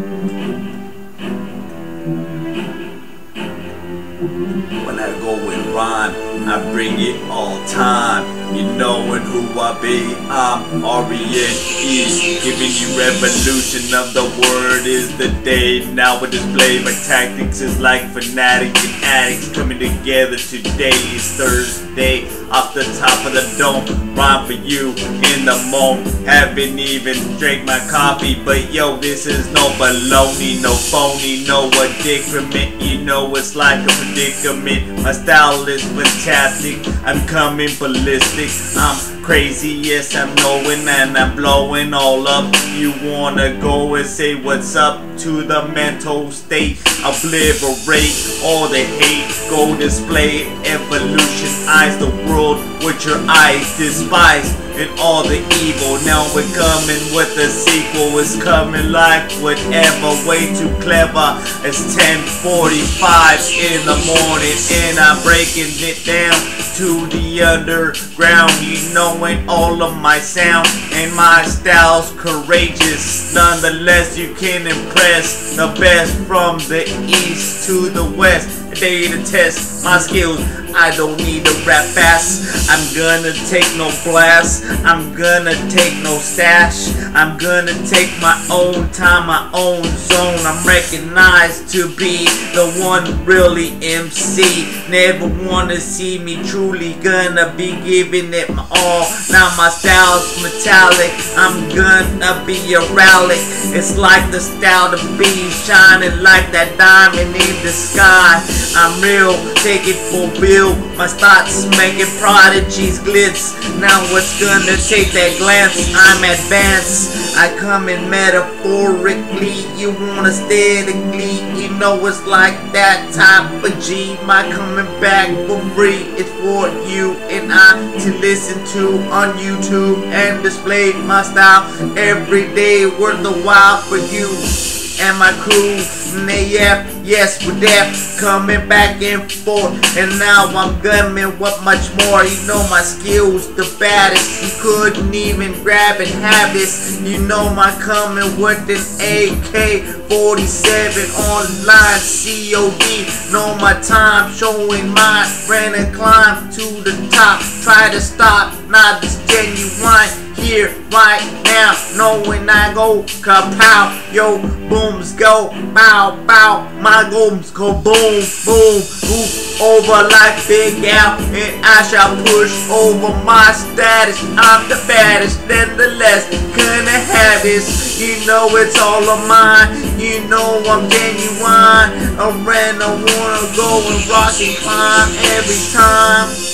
Thank you. Bring it all time. You knowin' who I be, I'm R-E-N-E Giving you revolution of the word is the day. Now I display my tactics is like fanatics and addicts Coming together today. Is Thursday Off the top of the dome, rhyme for you in the moment. Haven't even drank my coffee But yo, this is no baloney, no phony, no predicament You know it's like a predicament My style is fantastic, I'm coming ballistic. I'm crazy, yes I'm knowing and I'm blowing all up. You wanna go and say what's up to the mental state? Obliterate all the hate. Go display evolution. Eyes the world with your eyes Despise and all the evil Now we're coming with a sequel It's coming like whatever Way too clever It's 10.45 in the morning And I'm breaking it down to the underground. You knowing all of my sound and my style's courageous. Nonetheless, you can impress the best from the east to the west. They to test my skills. I don't need to rap fast. I'm gonna take no blast. I'm gonna take no stash. I'm gonna take my own time, my own zone. I'm recognized to be the one really MC. Never wanna see me truly gonna be giving it my all. Now my style's metallic. I'm gonna be a relic. It's like the style to be shining like that diamond in the sky. I'm real, take it for real. My thoughts making prodigies glitz. Now what's gonna take that glance? I'm advanced. I come in metaphorically. You wanna aesthetically. You know it's like that type of G. My coming back for free. It's for you and I to listen to on YouTube and display my style every day worth the while for you and my crew. And they yeah, yes, we're there, coming back and forth. And now I'm gunning with much more. You know my skills, the baddest. You couldn't even grab and have this. You know my coming with an AK-47 online COD. Know my time, showing my friend and climb to the top. Try to stop, not this genuine here right now, knowing I go kapow, yo booms go bow bow, my booms go boom boom, oof over like Big Al, and I shall push over my status. I'm the baddest, nonetheless, gonna have this. You know it's all of mine. You know I'm genuine. Ren, I wanna go and rock and climb every time.